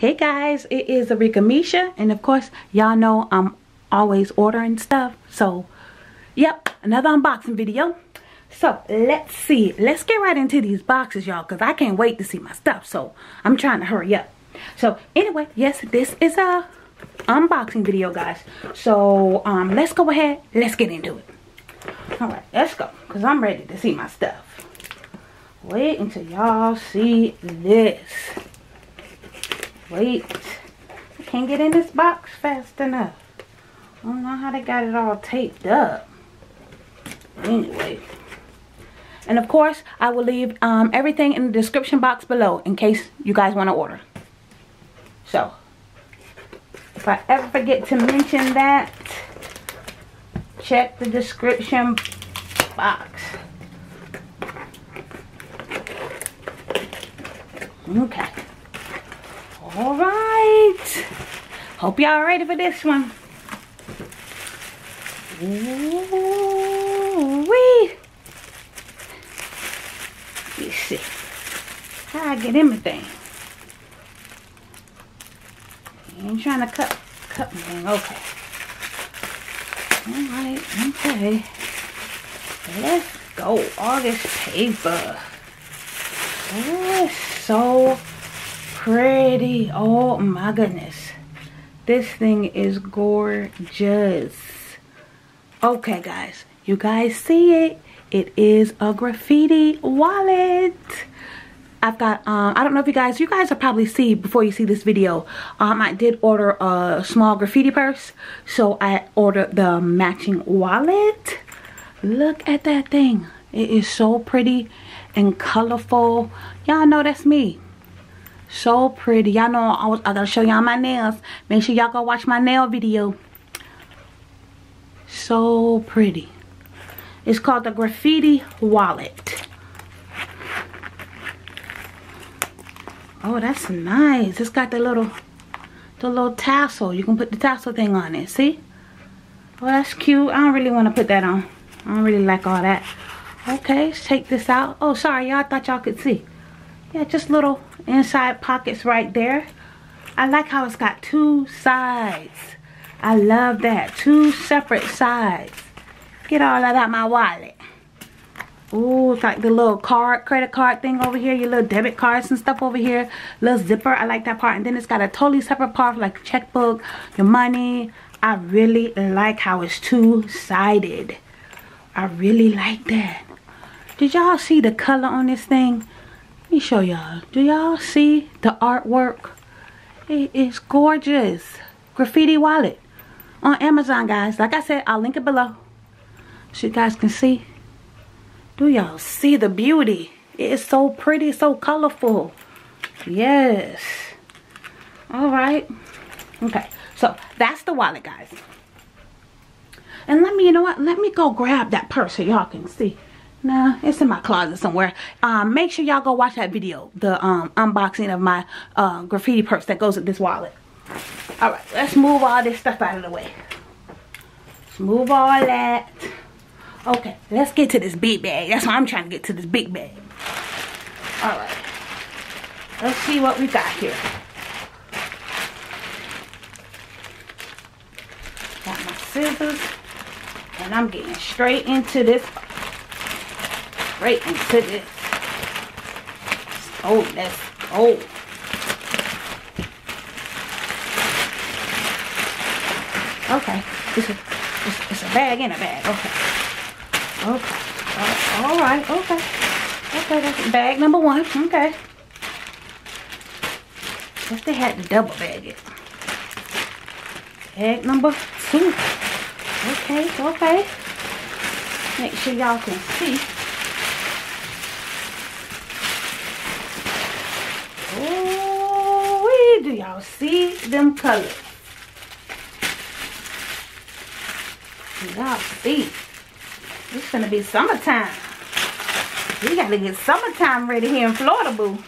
Hey guys, it is Arickamisha, and of course, y'all know I'm always ordering stuff. So, yep, another unboxing video. So, let's see. Let's get right into these boxes, y'all, because I can't wait to see my stuff. So, I'm trying to hurry up. So, anyway, yes, this is a unboxing video, guys. So, um, let's go ahead. Let's get into it. Alright, let's go, because I'm ready to see my stuff. Wait until y'all see this. Wait. I can't get in this box fast enough. I don't know how they got it all taped up. Anyway. And of course, I will leave um, everything in the description box below in case you guys want to order. So, if I ever forget to mention that, check the description box. Okay. All right. Hope y'all ready for this one. Ooh wee. Let's see. How I get everything. ain't trying to cut cut anything. Okay. Alright, okay. Let's go. All this paper. Oh, so pretty. Oh my goodness. This thing is gorgeous. Okay, guys. You guys see it? It is a graffiti wallet. I've got, um, I don't know if you guys, you guys will probably see before you see this video. Um, I did order a small graffiti purse. So I ordered the matching wallet. Look at that thing. It is so pretty and colorful. Y'all know that's me so pretty. Y'all know I, was, I gotta show y'all my nails. Make sure y'all go watch my nail video. So pretty. It's called the graffiti wallet. Oh that's nice. It's got the little the little tassel. You can put the tassel thing on it. See? Oh that's cute. I don't really want to put that on. I don't really like all that. Okay let's take this out. Oh sorry y'all. Thought y'all could see yeah just little inside pockets right there I like how it's got two sides I love that two separate sides get all that out my wallet Ooh, it's like the little card, credit card thing over here. Your little debit cards and stuff over here. Little zipper. I like that part. And then it's got a totally separate part like checkbook, your money. I really like how it's two-sided. I really like that. Did y'all see the color on this thing? Let me show y'all. Do y'all see the artwork? It is gorgeous. Graffiti wallet on Amazon, guys. Like I said, I'll link it below so you guys can see. Do y'all see the beauty? It is so pretty, so colorful. Yes. All right. Okay. So that's the wallet, guys. And let me, you know what? Let me go grab that purse so y'all can see. Nah, it's in my closet somewhere. Um, make sure y'all go watch that video. The um, unboxing of my uh, graffiti purse that goes with this wallet. Alright, let's move all this stuff out of the way. Let's move all that. Okay, let's get to this big bag. That's why I'm trying to get to this big bag. Alright. Let's see what we got here. Got my scissors. And I'm getting straight into this right into this. Oh, that's oh. Okay, it's a, it's, it's a bag in a bag. Okay, okay, uh, all right, okay, okay. That's bag number one. Okay. Guess they had to double bag it. Bag number two. Okay, okay. Make sure y'all can see. do see them colors? Y'all see? It's gonna be summertime. We gotta get summertime ready here in Florida, boo.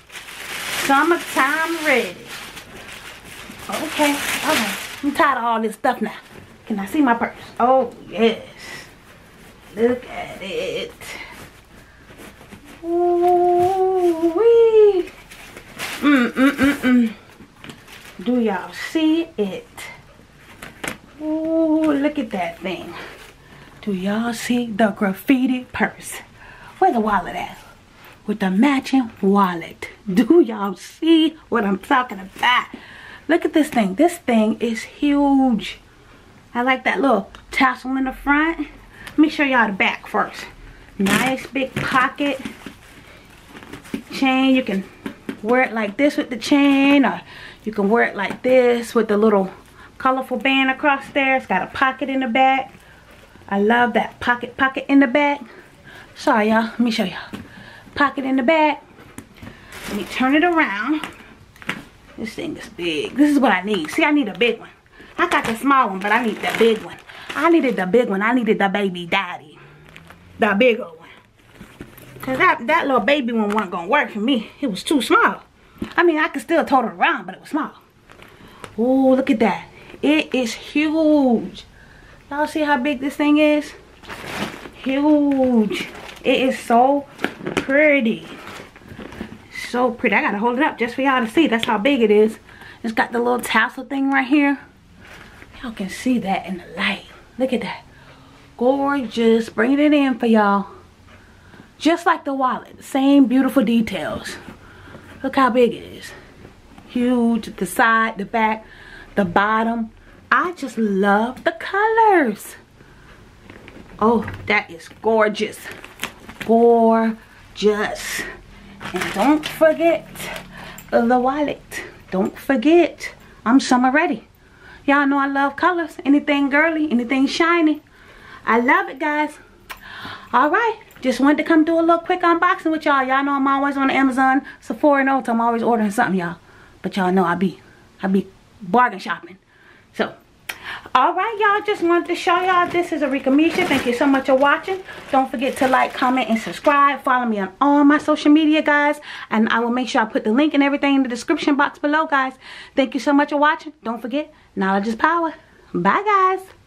Summertime ready. Okay, okay. I'm tired of all this stuff now. Can I see my purse? Oh, yes. Look at it. Ooh, wee. Mm, mm, mm, Do y'all see it? Ooh, look at that thing. Do y'all see the graffiti purse? Where the wallet at? With the matching wallet. Do y'all see what I'm talking about? Look at this thing. This thing is huge. I like that little tassel in the front. Let me show y'all the back first. Nice big pocket. Chain. You can wear it like this with the chain or you can wear it like this with the little colorful band across there. It's got a pocket in the back. I love that pocket pocket in the back. Sorry y'all, let me show y'all. Pocket in the back. Let me turn it around. This thing is big. This is what I need. See, I need a big one. I got the small one, but I need the big one. I needed the big one. I needed the baby daddy. The bigger one. Because that, that little baby one wasn't going to work for me. It was too small. I mean, I could still tote it around, but it was small. Oh, look at that. It is huge. Y'all see how big this thing is? Huge. It is so pretty. So pretty. I gotta hold it up just for y'all to see. That's how big it is. It's got the little tassel thing right here. Y'all can see that in the light. Look at that. Gorgeous. Bringing it in for y'all. Just like the wallet. Same beautiful details. Look how big it is. Huge. The side, the back, the bottom. I just love the colors. Oh, that is gorgeous. Gorgeous. And don't forget the wallet. Don't forget. I'm summer ready. Y'all know I love colors. Anything girly, anything shiny. I love it, guys. All right. Just wanted to come do a little quick unboxing with y'all. Y'all know I'm always on Amazon, Sephora, and Ulta. I'm always ordering something, y'all. But y'all know I be, I be bargain shopping. So, all right y'all. Just wanted to show y'all this is Arickamisha. Thank you so much for watching. Don't forget to like comment and subscribe. Follow me on all my social media guys. And I will make sure I put the link and everything in the description box below guys. Thank you so much for watching. Don't forget knowledge is power. Bye guys